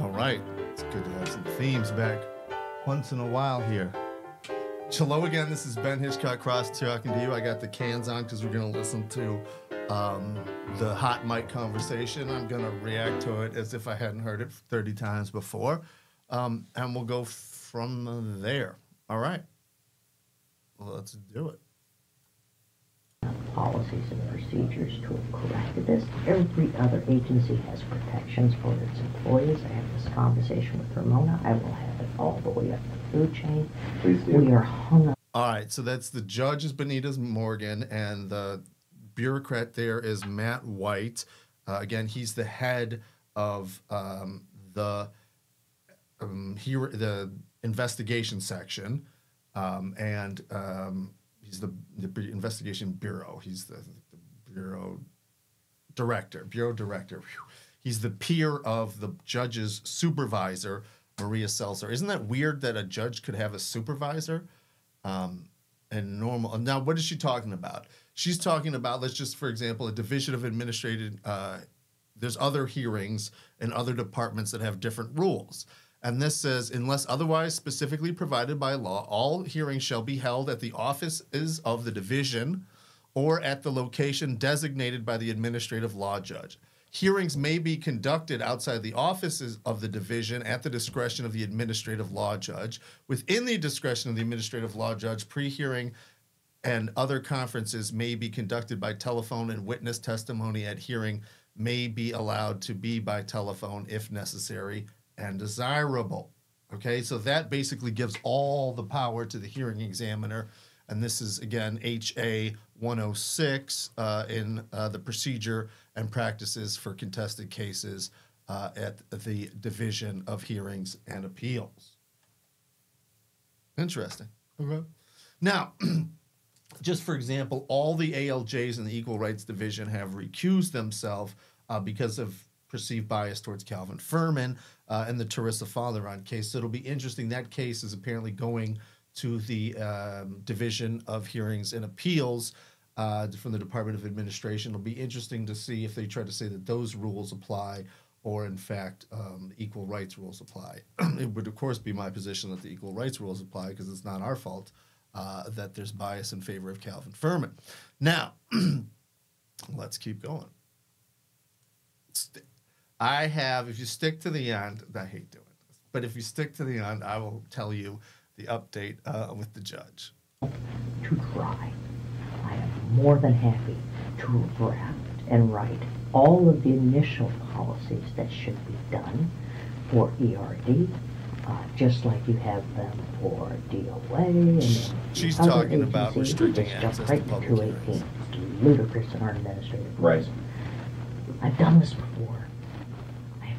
All right. It's good to have some themes back once in a while here. Hello again. This is Ben Hitchcock Cross talking to you. I got the cans on because we're going to listen to um, the hot mic conversation. I'm going to react to it as if I hadn't heard it 30 times before. Um, and we'll go from there. All right. Let's do it policies and procedures to have corrected this. Every other agency has protections for its employees. I have this conversation with Ramona. I will have it all the way up the food chain. Please do. We are hung up. All right, so that's the judge is Benita Morgan, and the bureaucrat there is Matt White. Uh, again, he's the head of um, the um, here the investigation section, um, and um, he's the, the investigation bureau. He's the, the bureau director, bureau director. He's the peer of the judge's supervisor, Maria Selsor. Isn't that weird that a judge could have a supervisor? Um, and normal. Now, what is she talking about? She's talking about, let's just, for example, a division of administrative. Uh, there's other hearings and other departments that have different rules. And this says, unless otherwise specifically provided by law, all hearings shall be held at the offices of the division or at the location designated by the administrative law judge. Hearings may be conducted outside the offices of the division at the discretion of the administrative law judge. Within the discretion of the administrative law judge, pre hearing and other conferences may be conducted by telephone, and witness testimony at hearing may be allowed to be by telephone if necessary and desirable. Okay, so that basically gives all the power to the hearing examiner. And this is again HA 106 uh, in uh, the procedure and practices for contested cases uh, at the Division of Hearings and Appeals. Interesting. Okay. Now, just for example, all the ALJs in the Equal Rights Division have recused themselves uh, because of perceived bias towards Calvin Furman uh, and the Teresa Faleron case. So it'll be interesting. That case is apparently going to the um, Division of Hearings and Appeals uh, from the Department of Administration. It'll be interesting to see if they try to say that those rules apply or, in fact, um, equal rights rules apply. it would, of course, be my position that the equal rights rules apply because it's not our fault uh, that there's bias in favor of Calvin Furman. Now, let's keep going. I have, if you stick to the end, I hate doing this, but if you stick to the end, I will tell you the update uh, with the judge. To try. I am more than happy to draft and write all of the initial policies that should be done for ERD, uh, just like you have them for DOA and She's other talking about agencies. restricting Just jump access to right public to hearings. 218. It's ludicrous in our administrative Right. rules. I've done this before.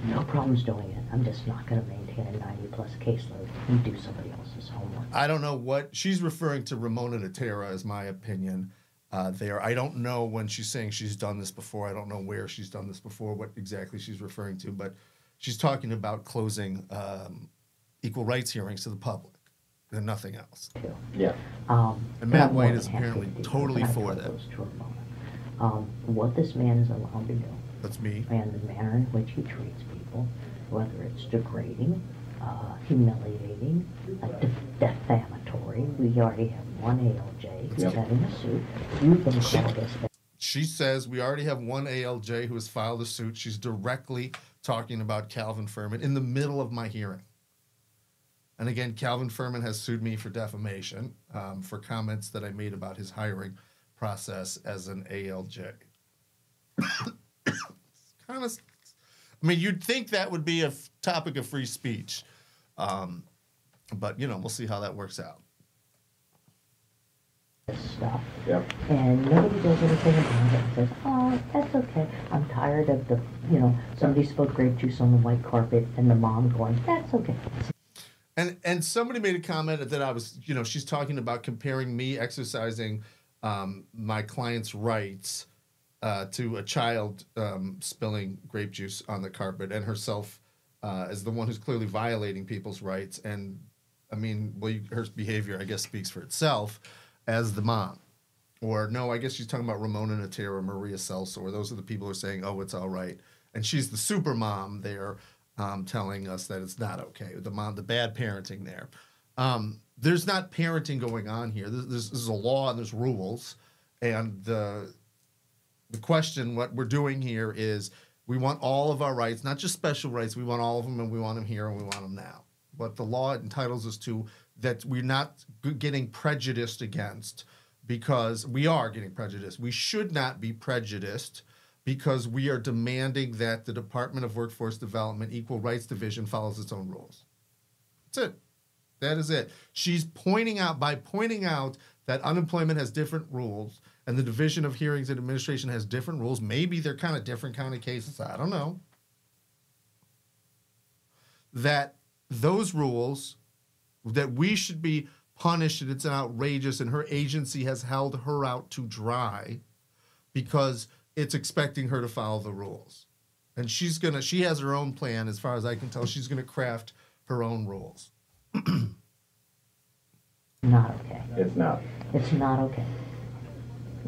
I have no problems doing it. I'm just not going to maintain a 90 plus caseload and do somebody else's homework. I don't know what she's referring to Ramona Natera, is my opinion. Uh, there, I don't know when she's saying she's done this before. I don't know where she's done this before, what exactly she's referring to, but she's talking about closing um, equal rights hearings to the public and nothing else. Yeah. Um, And Matt I'm White is apparently to totally for that. those to Ramona. Um, what this man is allowed to do That's me. and the manner in which he treats people, whether it's degrading, uh, humiliating, uh, def- defamatory. We already have one ALJ who's Yep. having a suit. You've been called this. She says we already have one ALJ who has filed a suit. She's directly talking about Calvin Furman in the middle of my hearing. And again, Calvin Furman has sued me for defamation um, for comments that I made about his hiring process as an ALJ. it's kind of, I mean, you'd think that would be a f- topic of free speech, um, but you know, we'll see how that works out. stuff. Yep. And nobody does anything about it and says, oh, that's okay. I'm tired of the, you know, somebody spilled grape juice on the white carpet and the mom going, that's okay. And and somebody made a comment that I was, you know, she's talking about comparing me exercising um, my client's rights uh, to a child um, spilling grape juice on the carpet, and herself uh, as the one who's clearly violating people's rights. And I mean, well, you, her behavior, I guess, speaks for itself as the mom. Or no, I guess she's talking about Ramona Natera, Maria Selsor, or those are the people who are saying, "Oh, it's all right," and she's the super mom there. um, telling us that it's not okay. The mom, the bad parenting there. Um, there's not parenting going on here. This, this is a law and there's rules, and the the question what we're doing here is we want all of our rights, not just special rights. We want all of them, and we want them here, and we want them now. What the law entitles us to that we're not getting prejudiced against because we are getting prejudiced. We should not be prejudiced because we are demanding that the Department of Workforce Development Equal Rights Division follows its own rules. That's it. That is it. She's pointing out by pointing out that unemployment has different rules and the Division of Hearings and Administration has different rules. Maybe they're kind of different kind of cases. I don't know. That those rules that we should be punished and it's outrageous and her agency has held her out to dry because it's expecting her to follow the rules. And she's gonna she has her own plan as far as I can tell. She's gonna craft her own rules. Not okay. It's not. It's not okay.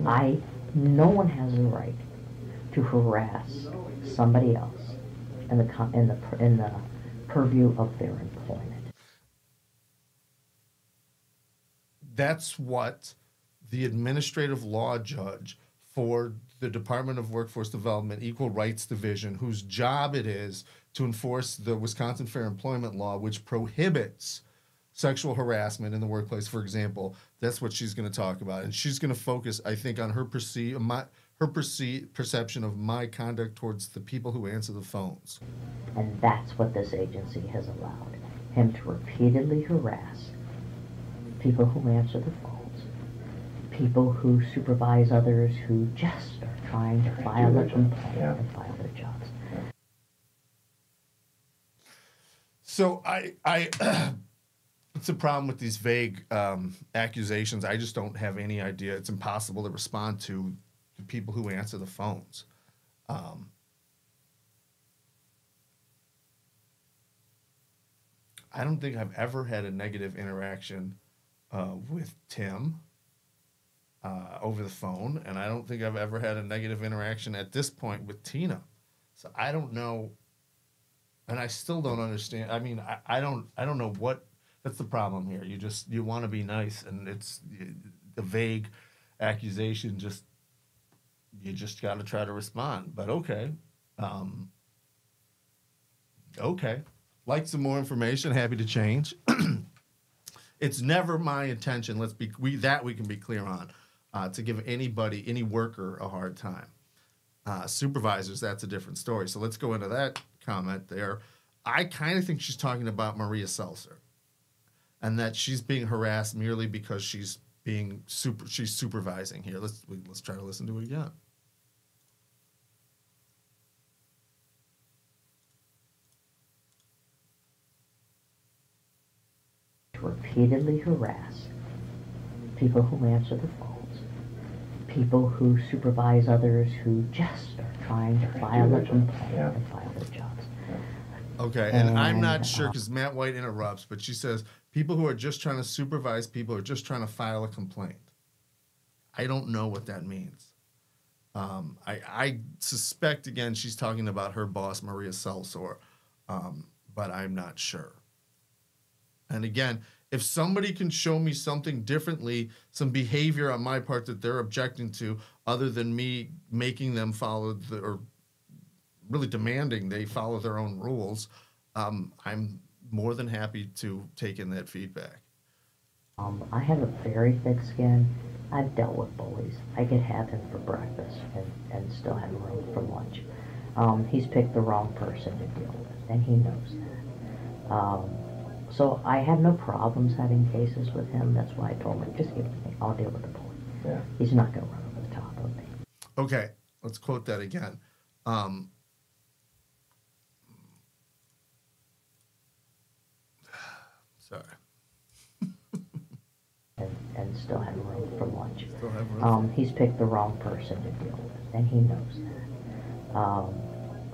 I, no one has the right to harass somebody else in the, in the, in the purview of their employment. That's what the administrative law judge for the Department of Workforce Development Equal Rights Division, whose job it is to enforce the Wisconsin Fair Employment Law, which prohibits sexual harassment in the workplace, for example. That's what she's going to talk about, and she's going to focus, I think, on her perceive my her perceive perception of my conduct towards the people who answer the phones. And that's what this agency has allowed him to repeatedly harass people who answer the phones, people who supervise others who just are trying to file their a complaint yeah. and file their jobs. So I, I, it's a problem with these vague um, accusations. I just don't have any idea. It's impossible to respond to the people who answer the phones. Um, I don't think I've ever had a negative interaction uh, with Tim uh, over the phone, and I don't think I've ever had a negative interaction at this point with Tina. So I don't know and I still don't understand. I mean, I, I don't I don't know what that's the problem here. You just you want to be nice, and it's the vague accusation. Just you just got to try to respond. But okay, um, okay. Like some more information? Happy to change. it's never my intention. Let's be we that we can be clear on uh, to give anybody any worker a hard time uh, supervisors, that's a different story. So let's go into that comment there. I kind of think she's talking about Maria Selsor, and that she's being harassed merely because she's being super. She's supervising here. Let's we, let's try to listen to it again. to repeatedly harass people who answer the phones, people who supervise others who just are trying to file a job, complaint yeah. and file their jobs. Okay, and I'm not And, sure uh, because Matt White interrupts, but she says people who are just trying to supervise people are just trying to file a complaint. I don't know what that means. Um, I, I suspect again she's talking about her boss Maria Selsor, um, but I'm not sure. And again, if somebody can show me something differently, some behavior on my part that they're objecting to, other than me making them follow the, or really demanding they follow their own rules, um, I'm more than happy to take in that feedback. Um, I have a very thick skin. I've dealt with bullies. I could have him for breakfast and, and still have room for lunch. Um, he's picked the wrong person to deal with, and he knows that. Um, so I have no problems having cases with him. That's why I told him, just give it to me. I'll deal with the bully. Yeah. He's not going to run over the top of me. Okay, let's quote that again. Um, sorry. and, and still have room for lunch. Still have room. Um, he's picked the wrong person to deal with, and he knows that. Um,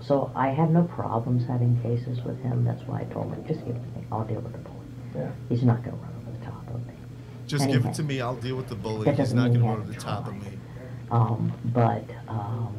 so I have no problems having cases with him. That's why I told him, just give it to me. I'll deal with the bully. Yeah. He's not going to run over the top of me. Just and give it to me. I'll deal with the bully. He's doesn't going to he go to the hasn't top of me. Um, but um,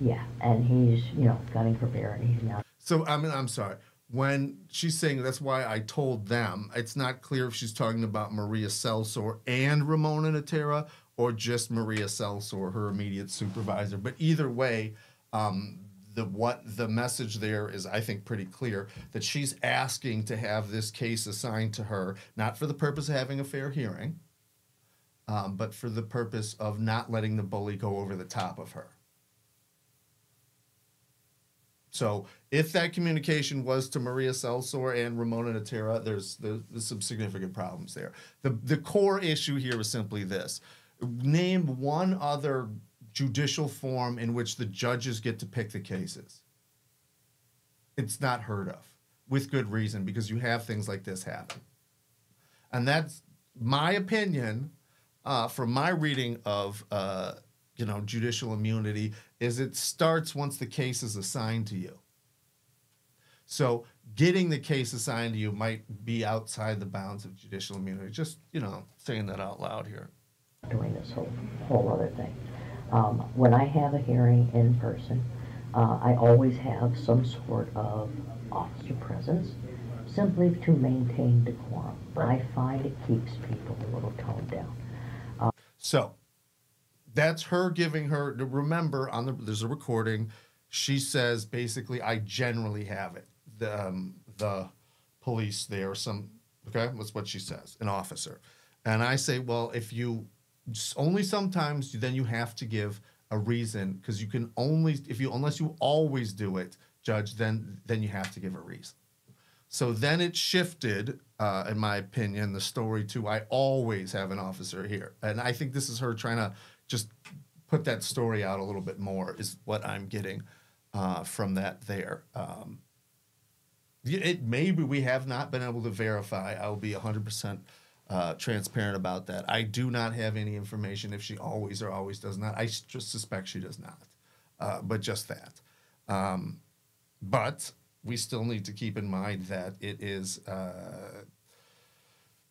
yeah, and he's you know gunning for bear, and he's now So I mean, I'm sorry. When she's saying that's why I told them, it's not clear if she's talking about Maria Selsor and Ramona Natera or just Maria Selsor, her immediate supervisor. But either way, um, the what the message there is, I think, pretty clear that she's asking to have this case assigned to her, not for the purpose of having a fair hearing, um, but for the purpose of not letting the bully go over the top of her. So if that communication was to Maria Selsor and Ramona Natera, there's, there's, there's some significant problems there. The, the core issue here is simply this. Name one other judicial form in which the judges get to pick the cases. It's not heard of, with good reason, because you have things like this happen. And that's my opinion uh, from my reading of uh, you know judicial immunity is it starts once the case is assigned to you. So getting the case assigned to you might be outside the bounds of judicial immunity. Just you know saying that out loud here. Doing this whole whole other thing. Um, when I have a hearing in person, uh, I always have some sort of officer presence, simply to maintain decorum. I find it keeps people a little toned down. So that's her giving her to remember on the there's a recording. She says basically, I generally have it. The um, the police there, some okay, that's what she says, an officer. And I say, well, if you only sometimes, then you have to give a reason because you can only if you unless you always do it, judge, then then you have to give a reason. So then it shifted, uh, in my opinion, the story to I always have an officer here. And I think this is her trying to just put that story out a little bit more, is what I'm getting uh, from that there. Um, it maybe we have not been able to verify. I will be 100% uh, transparent about that. I do not have any information if she always or always does not. I just suspect she does not, uh, but just that. Um, but we still need to keep in mind that it is uh,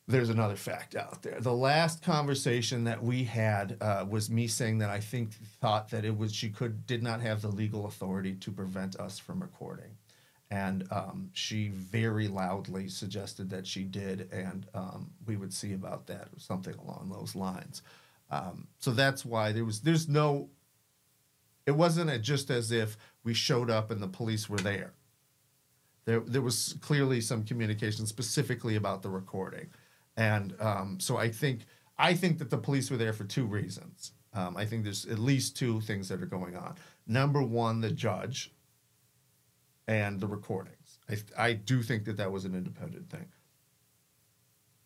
there's another fact out there. The last conversation that we had uh, was me saying that I think thought that it was she could did not have the legal authority to prevent us from recording, and um, she very loudly suggested that she did, and um, we would see about that or something along those lines. Um, so that's why there was there's no. It wasn't just as if we showed up and the police were there there there was clearly some communication specifically about the recording, and um, so I think I think that the police were there for two reasons. Um, I think there's at least two things that are going on. Number one, the judge and the recordings. I I do think that that was an independent thing.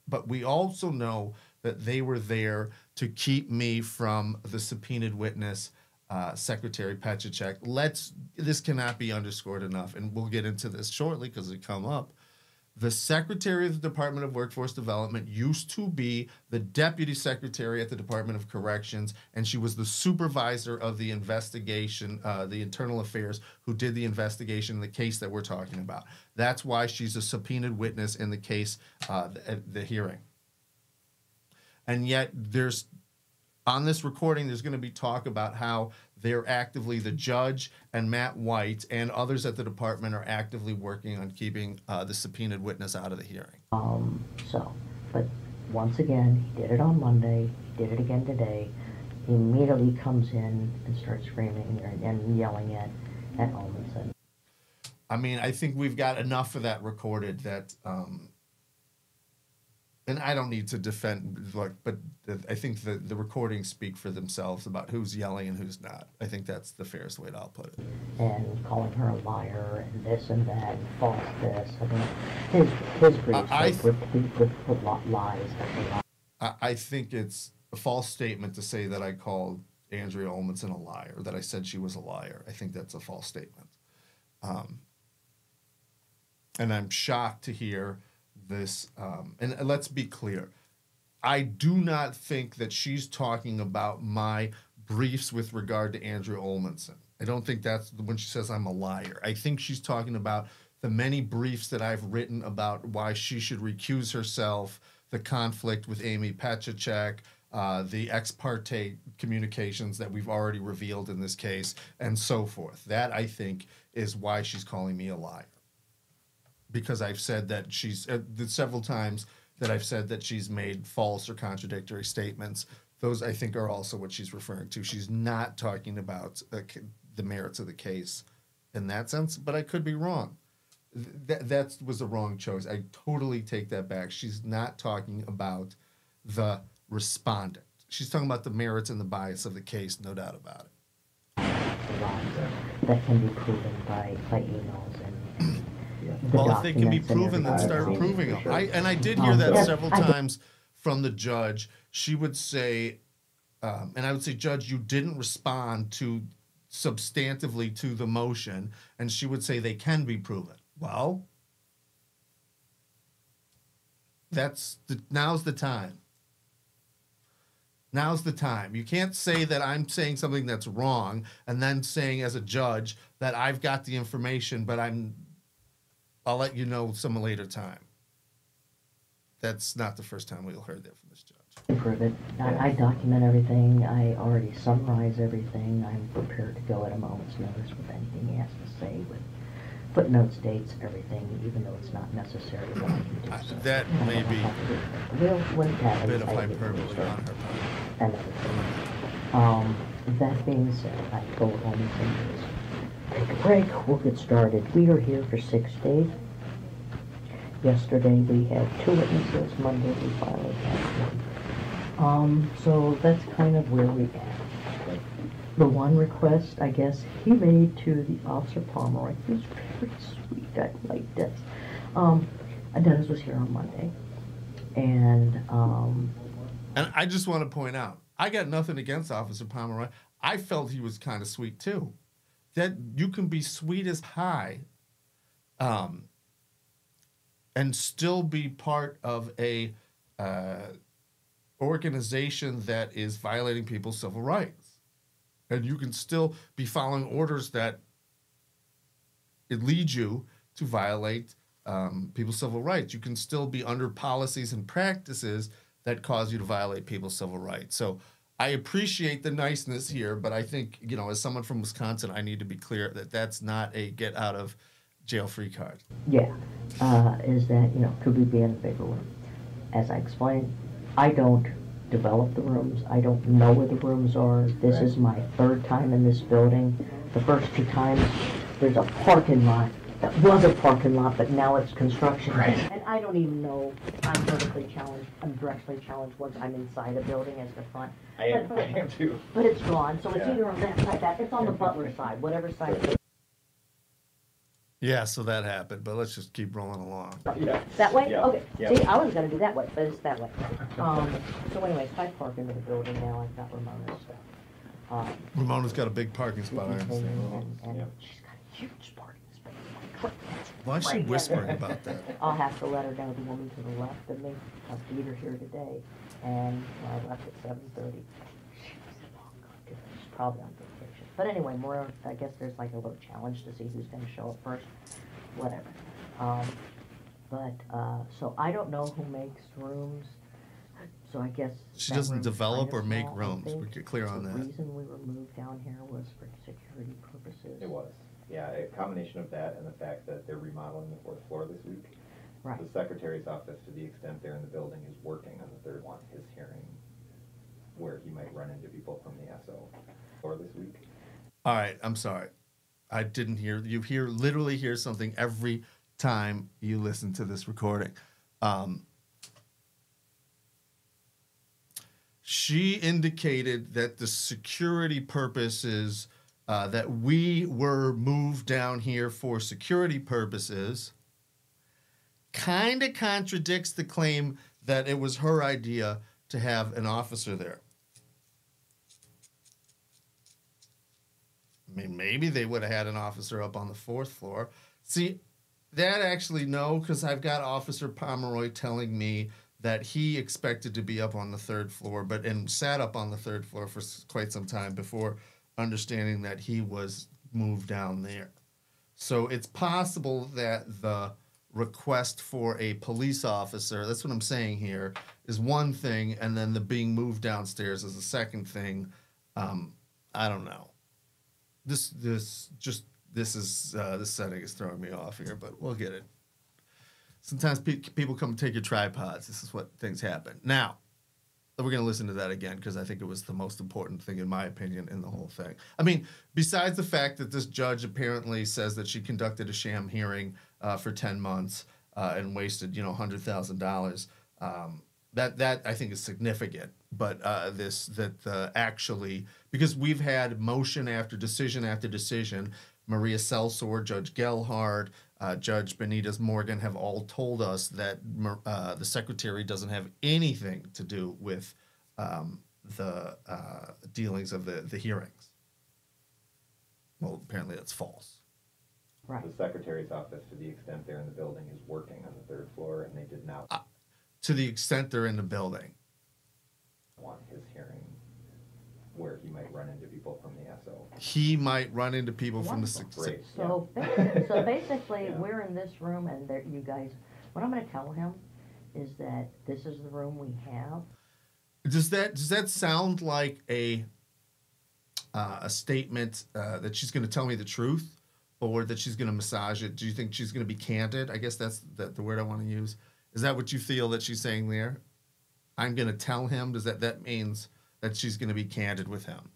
But we also know that they were there to keep me from the subpoenaed witness uh, Secretary Pechacek. Let's this cannot be underscored enough, and we'll get into this shortly because it come up. The Secretary of the Department of Workforce Development used to be the Deputy Secretary at the Department of Corrections, and she was the supervisor of the investigation, uh, the internal affairs, who did the investigation in the case that we're talking about. That's why she's a subpoenaed witness in the case, uh, the, the hearing. And yet, there's on this recording, there's going to be talk about how they're actively, the judge and Matt White and others at the department are actively working on keeping uh, the subpoenaed witness out of the hearing. Um, so, but once again, he did it on Monday, he did it again today. He immediately comes in and starts screaming and, and yelling at, at Olmstead. I mean, I think we've got enough of that recorded that um, and I don't need to defend, like, but I think the the recordings speak for themselves about who's yelling and who's not. I think that's the fairest way to I'll put it. And calling her a liar and this and that and false this. I mean, his his briefs I, th- with, with, with lies. I, I think it's a false statement to say that I called Andrea Olmstead a liar, that I said she was a liar. I think that's a false statement. Um, and I'm shocked to hear this, um, and let's be clear, I do not think that she's talking about my briefs with regard to Andrea Olmstead. I don't think that's when she says I'm a liar. I think she's talking about the many briefs that I've written about why she should recuse herself, the conflict with Amy Pechacek, uh, the ex parte communications that we've already revealed in this case, and so forth. That I think is why she's calling me a liar. Because I've said that she's uh, several times that I've said that she's made false or contradictory statements. Those I think are also what she's referring to. She's not talking about the merits of the case in that sense, but I could be wrong. Th- That was the wrong choice. I totally take that back. She's not talking about the respondent. She's talking about the merits and the bias of the case, no doubt about it. that can be proven by, by emails well, if they can be proven, then start proving them. I and I did hear Um, that several times from the judge. She would say, um, and I would say, Judge, you didn't respond to substantively to the motion, and she would say they can be proven. Well, that's the now's the time. Now's the time. You can't say that I'm saying something that's wrong and then saying as a judge that I've got the information, but I'm I'll let you know some later time. That's not the first time we'll heard that from this judge. Prove it. I, I document everything. I already summarize everything. I'm prepared to go at a moment's notice with anything he has to say with footnotes, dates, everything, even though it's not necessary that I can do Uh, so. that I may don't be have to do it. Well, when it A happens, bit of I hyperbole on her part. Thing. Um, that being said, I only thing is, take a break, we'll get started. We are here for six days. Yesterday, we had two witnesses, Monday, we finally had one. Um, so that's kind of where we at. The one request, I guess, he made to the Officer Pomeroy, he was very sweet, I like Dennis. Um, Dennis was here on Monday, and, um, And I just want to point out, I got nothing against Officer Pomeroy. I felt he was kind of sweet too. That you can be sweet as pie, um, and still be part of a uh, organization that is violating people's civil rights, and you can still be following orders that it leads you to violate um, people's civil rights. You can still be under policies and practices that cause you to violate people's civil rights. So I appreciate the niceness here, but I think, you know, as someone from Wisconsin, I need to be clear that that's not a get out of jail free card. Yeah, uh, is that, you know, could we be in a bigger room? As I explained, I don't develop the rooms, I don't know where the rooms are. This is my third time in this building. The first two times, there's a parking lot that was a parking lot, but now it's construction. Right. And I don't even know, I'm vertically challenged, I'm directly challenged once I'm inside a building as the front. I am, I am too. But it's gone, so it's Yeah. either on that side, that, it's on the Butler side, whatever side. Yeah, so that happened, but let's just keep rolling along. Yeah. That way? Yeah, Okay. yeah. See, I was gonna do that way, but it's that way. Um, so anyways, I park into the building now, I've got Ramona's stuff. Um, Ramona's got a big parking spot, I can came in understand. and, Yeah. she's got a huge parking space. Like, crap, that's Why is she right. whispering about that? I'll have to let her know, the woman to the left of me, I'll meet her here today, and I left at seven thirty. She was long gone, too. She's probably on vacation. But anyway, more, I guess there's like a little challenge to see who's gonna show up first, whatever. Um, but, uh, so I don't know who makes rooms, so I guess. She that doesn't room's develop kinda or make small, I rooms. We think. get clear on The that. reason we were moved down here was for security purposes. It was, yeah, a combination of that and the fact that they're remodeling the fourth floor this week. Right. The secretary's office, to the extent they're in the building, is working on the third one, his hearing, where he might run into people from the SO floor this week. All right, I'm sorry. I didn't hear you hear literally hear something every time you listen to this recording. Um, she indicated that the security purposes uh, that we were moved down here for security purposes kind of contradicts the claim that it was her idea to have an officer there. I mean, maybe they would have had an officer up on the fourth floor. See, that actually no, because I've got Officer Pomeroy telling me that he expected to be up on the third floor, but and sat up on the third floor for quite some time before understanding that he was moved down there. So it's possible that the request for a police officer, that's what I'm saying here, is one thing, and then the being moved downstairs is a second thing. Um, I don't know. This this just this is uh, this setting is throwing me off here, but we'll get it. Sometimes pe- people come take your tripods. This is what things happen. Now, we're going to listen to that again because I think it was the most important thing, in my opinion, in the whole thing. I mean, besides the fact that this judge apparently says that she conducted a sham hearing uh, for 10 months uh, and wasted, you know, $100,000, um, that, that I think is significant. But uh, this, that uh, actually, because we've had motion after decision after decision, Maria Selsor, Judge Gelhard, uh, Judge Benitez Morgan have all told us that uh, the secretary doesn't have anything to do with um, the uh, dealings of the, the hearings. Well, apparently that's false. Right. The secretary's office, to the extent they're in the building, is working on the third floor, and they did not Uh, To the extent they're in the building. want his hearing where he might run into people from the SO. He might run into people from the. Wonderful. six- Great. So, ba- so basically, Yeah. we're in this room and there, you guys, what I'm gonna tell him is that this is the room we have. Does that does that sound like a uh, a statement uh, that she's going to tell me the truth, or that she's going to massage it? Do you think she's going to be candid? I guess that's the, the word I want to use. Is that what you feel that she's saying there? I'm going to tell him. Does that that means that she's going to be candid with him?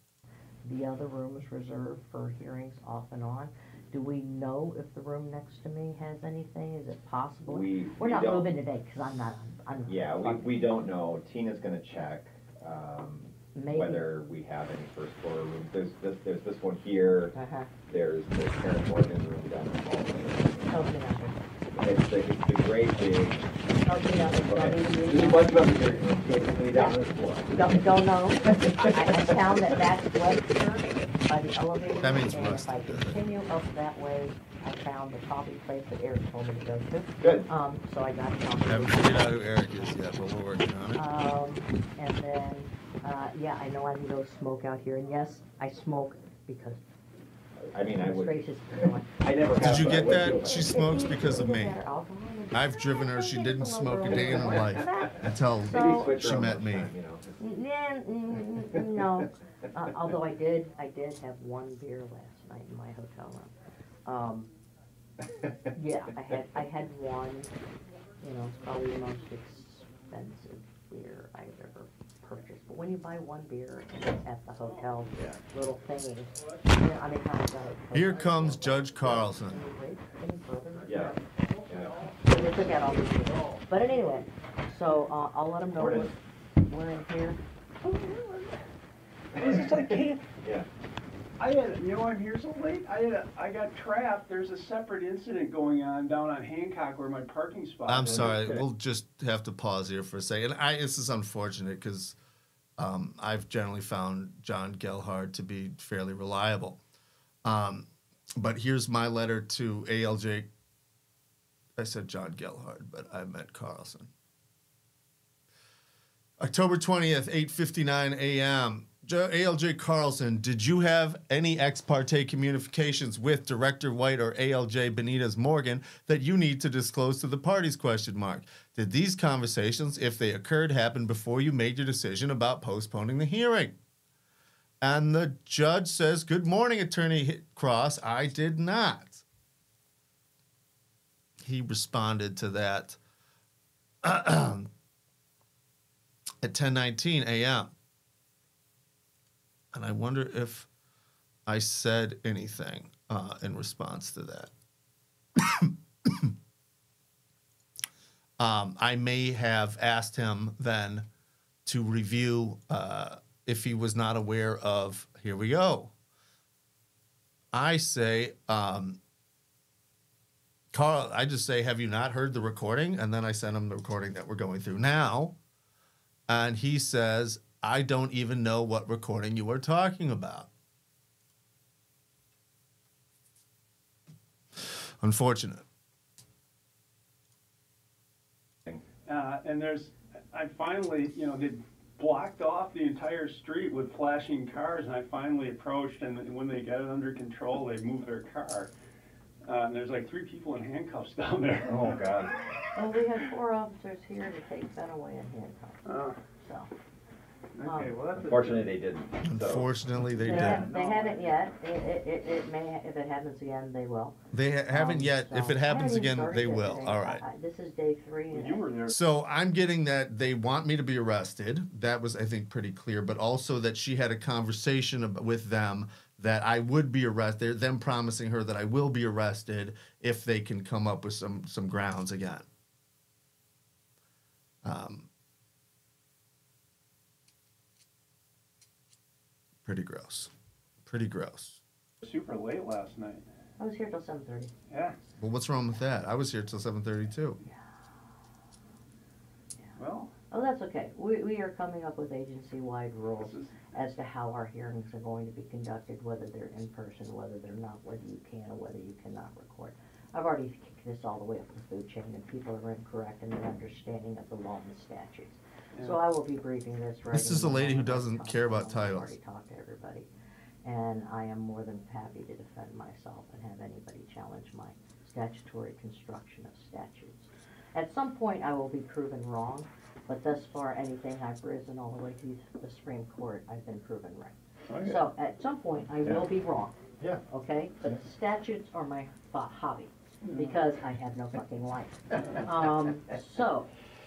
The other room is reserved for hearings off and on. Do we know if the room next to me has anything? Is it possible? We, We're we not don't- moving today, cause I'm not, I'm. Yeah, we, we don't know. Tina's gonna check, um, Maybe. whether we have any first floor rooms. There's this, there's this one here, Uh-huh. there's the Karen Morgan room down the. Tell me nothing. It's the, it's the great big, Tell me nothing. Tell okay, me there's a nothing. bunch of other great rooms, down this floor. Don't, don't know. I, I found that that's Webster by the elevator. That means And if I continue up that way, I found the coffee place that Eric told me to go to. Good. Um, so I got I coffee. haven't figured out who Eric is yet, but we're working on it. Um, and then, uh, yeah, I know I can go smoke out here, and yes, I smoke because I mean, I would, demonstrations are going. I never have. Did you get that? She it. smokes because of me. I've driven her. She didn't smoke a day in her life until So- she met me. you know. Nah, no, uh, although I did, I did have one beer last night in my hotel room. Um, yeah, I had, I had one, you know, it's probably the most expensive beer I've ever purchased. But when you buy one beer at the hotel, Yeah. little thingy, you know, I mean, how does that? Here comes Judge Carlson. Can you wait any further? Yeah, yeah. They took out all these people. But anyway, so, uh, I'll let them know we're, we're in here. It's just I can't. Yeah. I had, you know, I'm here so late. I had, a, I got trapped. There's a separate incident going on down on Hancock where my parking spot. I'm is. sorry. We'll just have to pause here for a second. I this is unfortunate because um, I've generally found John Gelhard to be fairly reliable. Um, but here's my letter to ALJ. I said John Gelhard, but I meant Carlson. October 20th, 8:59 a.m. ALJ Carlson, did you have any ex parte communications with Director White or ALJ Benitez Morgan that you need to disclose to the parties? Question mark. Did these conversations, if they occurred, happen before you made your decision about postponing the hearing? And the judge says, "Good morning, Attorney Cross. I did not." He responded to that at 10:19 a.m. And I wonder if I said anything uh, in response to that. um, I may have asked him then to review uh, if he was not aware of. Here we go. I say, um, Carl, I just say, have you not heard the recording? And then I send him the recording that we're going through now. And he says, I don't even know what recording you are talking about. Unfortunate. Uh, and there's, I finally, you know, they blocked off the entire street with flashing cars, and I finally approached, and when they got it under control, they moved their car. Uh, and there's like three people in handcuffs down there. Oh, God. Well, we had four officers here to take Ben away in handcuffs, Uh, so. Okay, well, that's. a- Unfortunately, they didn't. so- Unfortunately, they They didn't. They haven't yet, it, it, it, it may, if it happens again, they will. They ha- haven't Um, yet. If it I happens haven't even again, started they will. today. All I- I- This is day three. Well, and You were there. So I'm getting that they want me to be arrested. That was, I think, pretty clear. But also that she had a conversation ab- with them that I would be arrested. Them promising her that I will be arrested if they can come up with some some grounds again. Um, pretty gross. Pretty gross. Super late last night. I was here till seven thirty. Yeah, Well, what's wrong with that? I was here till seven thirty too. Yeah. well, Oh, that's okay. We, we are coming up with agency-wide rules is, as to how our hearings are going to be conducted, whether they're in person, whether they're not, whether you can or whether you cannot record. I've already kicked this all the way up the food chain and people are incorrect in their understanding of the law and the statutes. So I will be briefing this right. This is a lady who doesn't care about titles. I've titles. Already talked to everybody. And I am more than happy to defend myself and have anybody challenge my statutory construction of statutes. At some point, I will be proven wrong, but thus far, anything I've risen all the way to the Supreme Court, I've been proven right. okay. So at some point, I will be wrong. Yeah. Okay, but statutes are my hobby, because I have no fucking life. Um, so,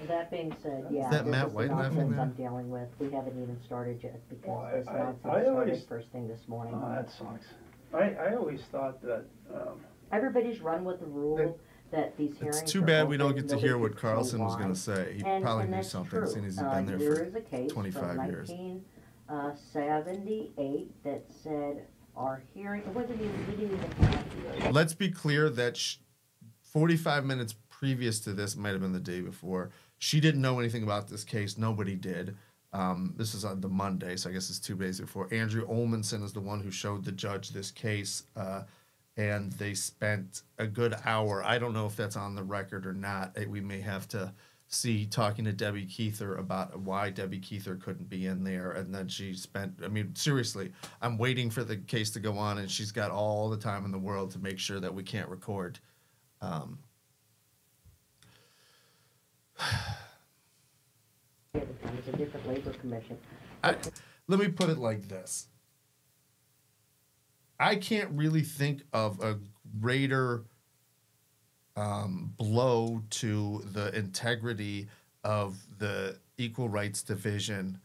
that being said, yeah, that this Matt is the White laughing nonsense there? I'm dealing with. We haven't even started yet, Well, because I- this I- nonsense I started always- first thing this morning. Oh, that sucks. I, I always thought that, um, Everybody's run with the rule that these hearings It's too are bad we don't open, get to nobody hear what could say Carlson was why. going to say. He And- probably and knew that's something, true. seeing as he's Uh, been there There for is a case from 25 years. nineteen, uh, seventy-eight that said our hearing, it wasn't even, we didn't even have hearings. Let's be clear that sh- 45 minutes previous to this might have been the day before. She didn't know anything about this case. Nobody did. Um, this is on the Monday, so I guess it's two days before. Andrew Olmanson is the one who showed the judge this case, uh, and they spent a good hour. I don't know if that's on the record or not. We may have to see talking to Debbie Keither about why Debbie Keither couldn't be in there, and then she spent. I mean, seriously, I'm waiting for the case to go on, and she's got all the time in the world to make sure that we can't record. Um, The other time, It's a different labor commission. I, let me put it like this. I can't really think of a greater um, blow to the integrity of the Equal Rights Division,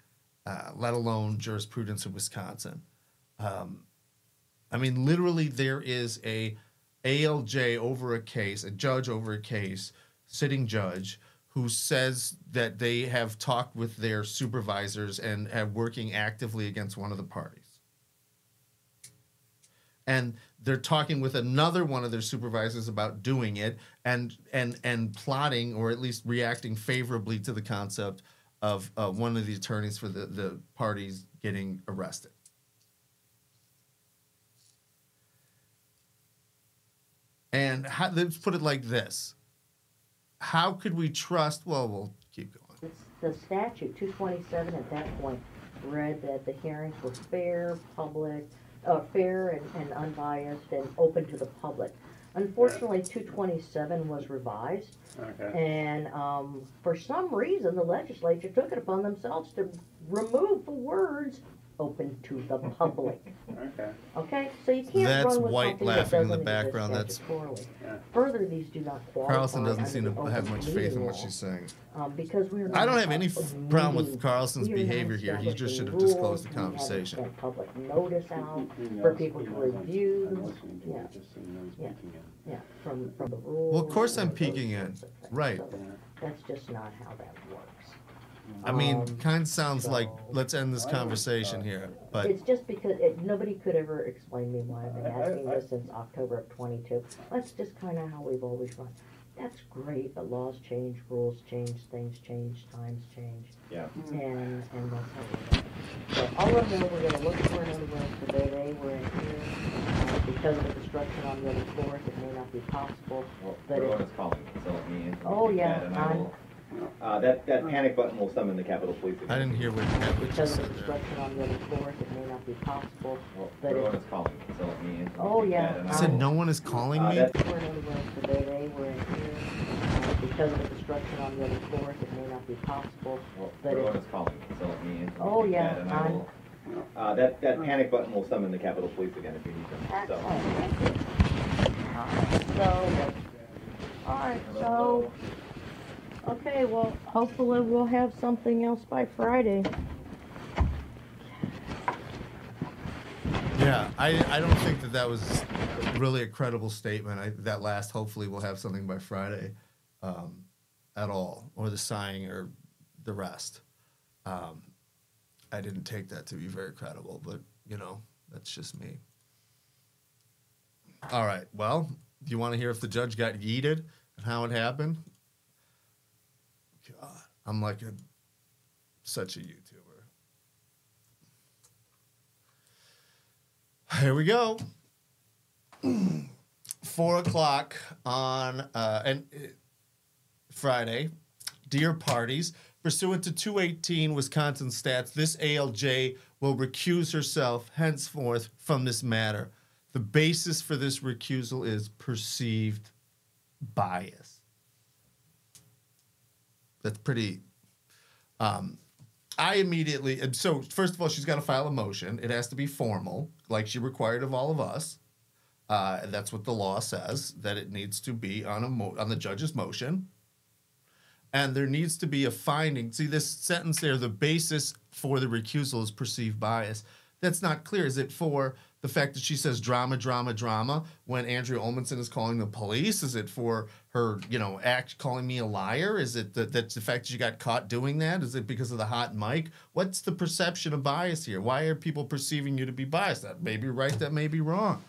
uh, let alone jurisprudence in Wisconsin. Um, I mean, literally, there is a ALJ over a case, a judge over a case, sitting judge, who says that they have talked with their supervisors and have working actively against one of the parties. And they're talking with another one of their supervisors about doing it and and and plotting or at least reacting favorably to the concept of uh, one of the attorneys for the, the parties getting arrested. And how, let's put it like this: How could we trust? Well, we'll keep going. The statute, two twenty-seven at that point, read that the hearings were fair, public, uh, fair and, and unbiased and open to the public. Unfortunately, two twenty-seven was revised, okay. and, um, for some reason, the legislature took it upon themselves to remove the words open to the public. Okay. Okay, so you can't That's run with White something that laughing in the doesn't background. That's- statutorily. Yeah. Further, these do not qualify Carlson doesn't seem to have much faith in what she's saying. Um, because we're I don't not have any a f- problem with meeting. Carlson's We are not behavior here. He just should have establishing disclosed the rules. We haven't conversation. sent public notice out for people to review. I'm listening to Yeah. it, just so you know he's Yeah. Yeah, from, from the rules. Well, of course I'm and those peeking in. sorts of things. Right. So That's just not how that works. I mean, Um, kind of sounds like let's end this conversation here. But It's just because, it, nobody could ever explain me why I've been I- I- asking this since October of twenty-two. That's just kinda how we've always run. That's great, but laws change, rules change, things change, times change. Yeah. and, and that's how we do it. So I'll let them we're gonna look for another room for day A, we're in here, uh, because of the construction on the other floors, it may not be possible. Well, But Rowan it- is calling, so let me. Oh, yeah, and I I'm- will- Uh, that, that panic button will summon the Capitol Police. again. I didn't hear what, what you Because said of there. construction on the other floors, it may not be possible. Well, But everyone it- is calling, so let me answer. Oh, yeah. I I said no one is calling Uh, me. that- They weren't anywhere today, they were in here. Uh, Because of the construction on the other floors, it may not be possible. Well, But everyone it- is calling, so let me answer. Oh, yeah, that, and I I'm- will- Uh, that, that panic button will summon the Capitol Police again if you need them, so. Excellent. So, all right, so, okay, well, hopefully we'll have something else by Friday. Yeah, I, I don't think that that was really a credible statement. I, that last, hopefully, we'll have something by Friday um, at all, or the sighing or the rest. Um, I didn't take that to be very credible, but you know, that's just me. All right, well, do you want to hear if the judge got yeeted and how it happened? God, I'm like a such a YouTuber. Here we go. Four o'clock on uh, and uh, Friday. Dear parties, pursuant to 218 Wisconsin stats, this ALJ will recuse herself henceforth from this matter. The basis for this recusal is perceived bias. That's pretty um, I immediately and so first of all, she's got to file a motion. It has to be formal, like she required of all of us. Uh, that's what the law says that it needs to be on a mo- on the judge's motion. And there needs to be a finding. See this sentence there. The basis for the recusal is perceived bias. That's not clear. Is it for the fact that she says drama, drama, drama when Andrea Olmanson is calling the police? Is it for her, you know, act calling me a liar? Is it that that's the fact that you got caught doing that? Is it because of the hot mic? What's the perception of bias here? Why are people perceiving you to be biased? That may be right, that may be wrong.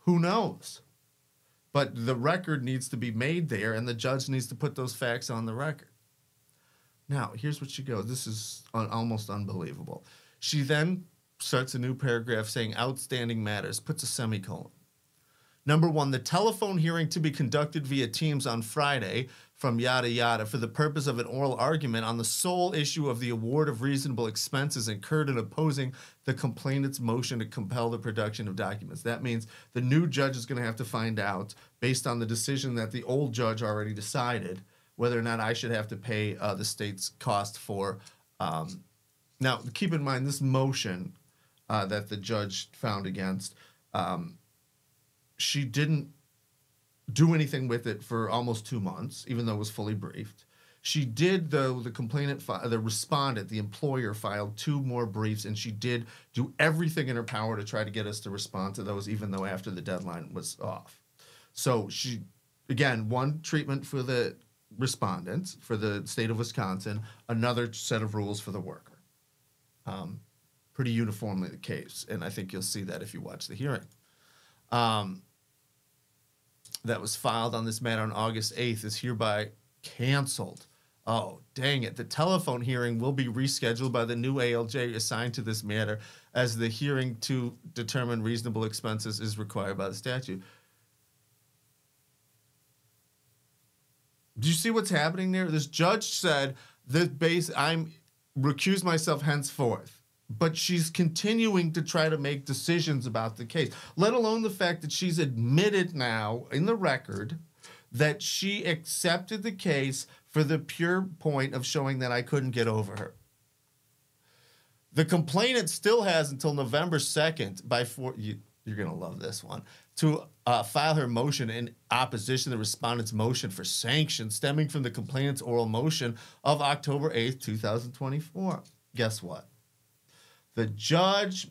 Who knows? But the record needs to be made there, and the judge needs to put those facts on the record. Now, here's what she goes. This is almost unbelievable. She then starts a new paragraph saying outstanding matters, puts a semicolon. Number one, the telephone hearing to be conducted via Teams on Friday from yada yada for the purpose of an oral argument on the sole issue of the award of reasonable expenses incurred in opposing the complainant's motion to compel the production of documents. That means the new judge is going to have to find out, based on the decision that the old judge already decided, whether or not I should have to pay uh, the state's cost for. Um, now, keep in mind this motion uh, that the judge found against. Um, she didn't do anything with it for almost two months, even though it was fully briefed. She did, though, the complainant, fi- the respondent, the employer filed two more briefs, and she did do everything in her power to try to get us to respond to those, even though after the deadline was off. So she, again, one treatment for the respondent for the state of Wisconsin, another set of rules for the worker. Um, pretty uniformly the case, and I think you'll see that if you watch the hearing. Um, that was filed on this matter on August 8th is hereby canceled. Oh, dang it. The telephone hearing will be rescheduled by the new ALJ assigned to this matter as the hearing to determine reasonable expenses is required by the statute. Do you see what's happening there? This judge said that base I'm recuse myself henceforth. But she's continuing to try to make decisions about the case, let alone the fact that she's admitted now in the record that she accepted the case for the pure point of showing that I couldn't get over her. The complainant still has until November 2nd by four. You, you're going to love this one to uh, file her motion in opposition to the respondent's motion for sanction stemming from the complainant's oral motion of October 8th, 2024. Guess what? The judge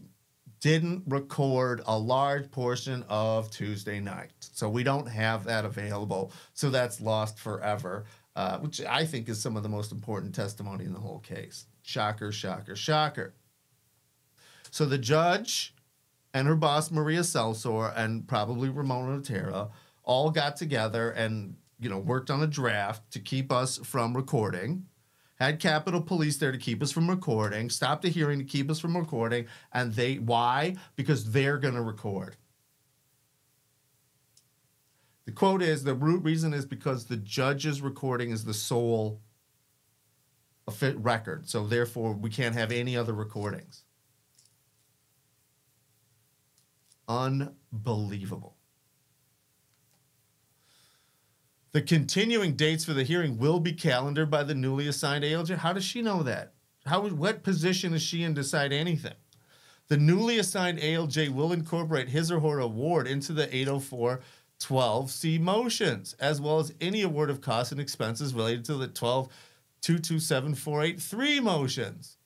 didn't record a large portion of Tuesday night. So we don't have that available. So that's lost forever, uh, which I think is some of the most important testimony in the whole case. Shocker, shocker, shocker. So the judge and her boss, Maria Selsor, and probably Ramona Otero, all got together and you know worked on a draft to keep us from recording had Capitol Police there to keep us from recording, stopped the hearing to keep us from recording, and they why? Because they're gonna record. The quote is the root reason is because the judge's recording is the sole record. So therefore, we can't have any other recordings. Unbelievable. The continuing dates for the hearing will be calendared by the newly assigned ALJ. How does she know that? How what position is she in to decide anything? The newly assigned ALJ will incorporate his or her award into the 804 12C motions, as well as any award of costs and expenses related to the 12 227483 motions.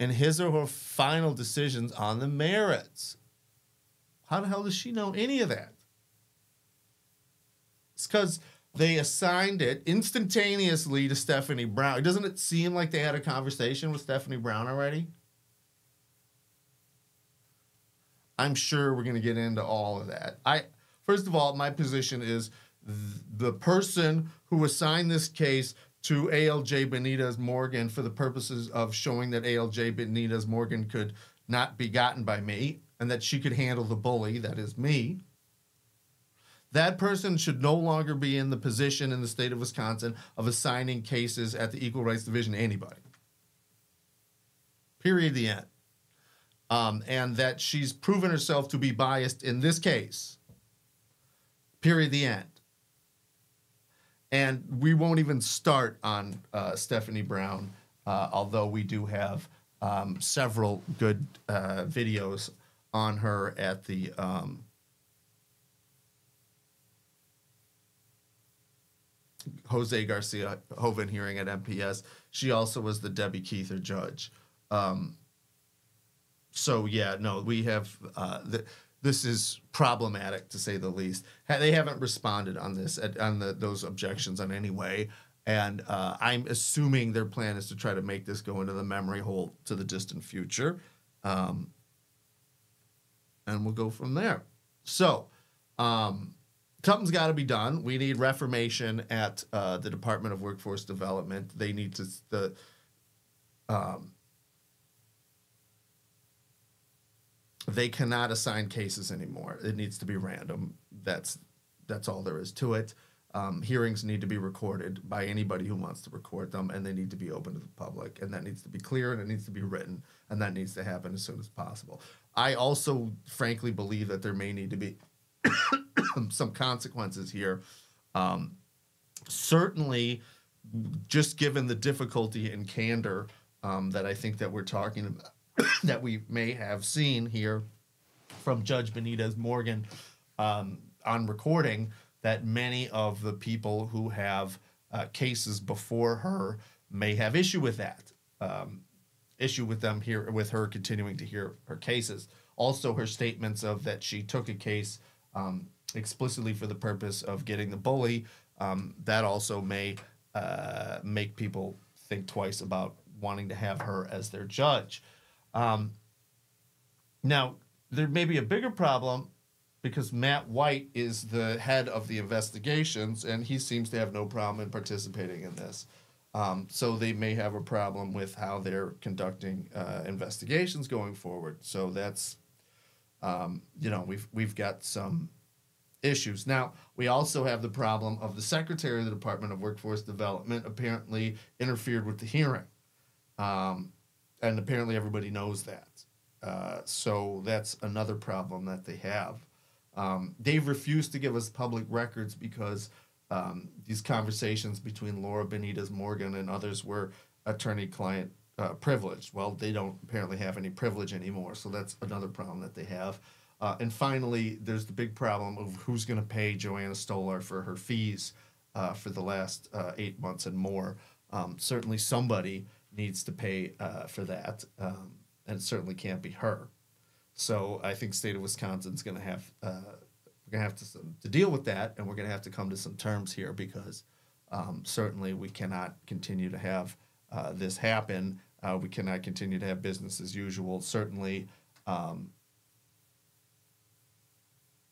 And his or her final decisions on the merits. How the hell does she know any of that? It's because they assigned it instantaneously to Stephanie Brown. Doesn't it seem like they had a conversation with Stephanie Brown already? I'm sure we're going to get into all of that. I first of all, my position is th- the person who assigned this case to ALJ Benitez Morgan for the purposes of showing that ALJ Benitez Morgan could not be gotten by me and that she could handle the bully, that is me. That person should no longer be in the position in the state of Wisconsin of assigning cases at the Equal Rights Division to anybody. Period. The end. Um, and that she's proven herself to be biased in this case. Period. The end. And we won't even start on uh, Stephanie Brown, uh, although we do have um, several good uh, videos on her at the um, Jose Garcia Hoven hearing at MPS. She also was the Debbie Keither judge. Um, so yeah, no, we have uh, this is problematic to say the least. They haven't responded on this on the, those objections in any way, and uh, I'm assuming their plan is to try to make this go into the memory hole to the distant future, um, and we'll go from there. So. Um, something's got to be done. We need reformation at uh, the Department of Workforce Development. They need to the um, they cannot assign cases anymore. It needs to be random. That's that's all there is to it. Um, hearings need to be recorded by anybody who wants to record them, and they need to be open to the public, and that needs to be clear, and it needs to be written, and that needs to happen as soon as possible. I also, frankly, believe that there may need to be some consequences here. Um, certainly, just given the difficulty and candor um, that I think that we're talking about, that we may have seen here from Judge Benitez Morgan um, on recording, that many of the people who have uh, cases before her may have issue with that. Um, issue with them here with her continuing to hear her cases. Also, her statements of that she took a case um, explicitly for the purpose of getting the bully. Um, that also may uh, make people think twice about wanting to have her as their judge. Um, now, there may be a bigger problem because Matt White is the head of the investigations, and he seems to have no problem in participating in this. Um, so they may have a problem with how they're conducting uh, investigations going forward. So that's, um, you know, we've we've got some issues. Now we also have the problem of the secretary of the Department of Workforce Development apparently interfered with the hearing, um, and apparently everybody knows that. Uh, so that's another problem that they have. Um, they've refused to give us public records because um, these conversations between Laura Benitez Morgan and others were attorney-client uh, privileged. Well, they don't apparently have any privilege anymore, so that's another problem that they have. Uh, and finally, there's the big problem of who's going to pay Joanna Stolar for her fees uh, for the last uh, eight months and more. Um, certainly, somebody needs to pay uh, for that, um, and it certainly can't be her. So I think state of Wisconsin's going to have uh, we're going to have to to deal with that, and we're going to have to come to some terms here because um, certainly we cannot continue to have uh, this happen. We cannot continue to have business as usual. Certainly, um,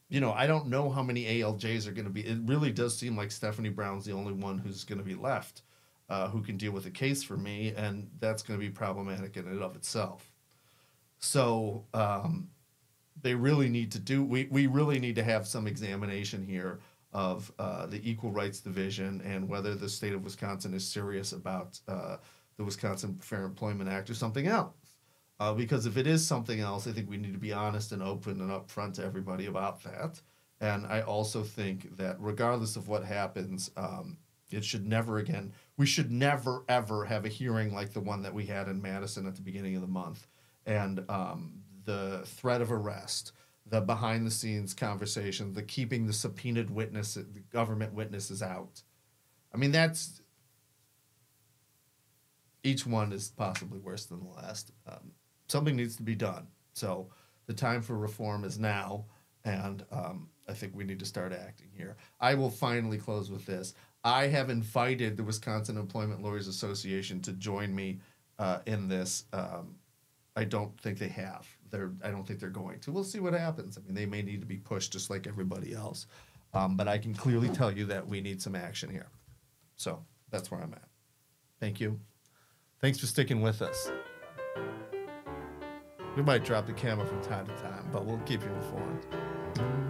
you know, I don't know how many ALJs are going to be. It really does seem like Stephanie Brown's the only one who's going to be left uh, who can deal with a case for me, and that's going to be problematic in and of itself. So um, they really need to do. We we really need to have some examination here of uh, the Equal Rights Division and whether the state of Wisconsin is serious about uh, the Wisconsin Fair Employment Act or something else. Uh, because if it is something else, I think we need to be honest and open and upfront to everybody about that. And I also think that regardless of what happens, um, it should never again, we should never ever have a hearing like the one that we had in Madison at the beginning of the month. And um, the threat of arrest, the behind the scenes conversation, the keeping the subpoenaed witness, the government witnesses out. I mean, that's each one is possibly worse than the last. Um, something needs to be done. So the time for reform is now, and um, I think we need to start acting here. I will finally close with this. I have invited the Wisconsin Employment Lawyers Association to join me uh, in this. Um, I don't think they have. They're. I don't think they're going to. We'll see what happens. I mean, they may need to be pushed just like everybody else. Um, but I can clearly tell you that we need some action here. So that's where I'm at. Thank you. Thanks for sticking with us. We might drop the camera from time to time, but we'll keep you informed.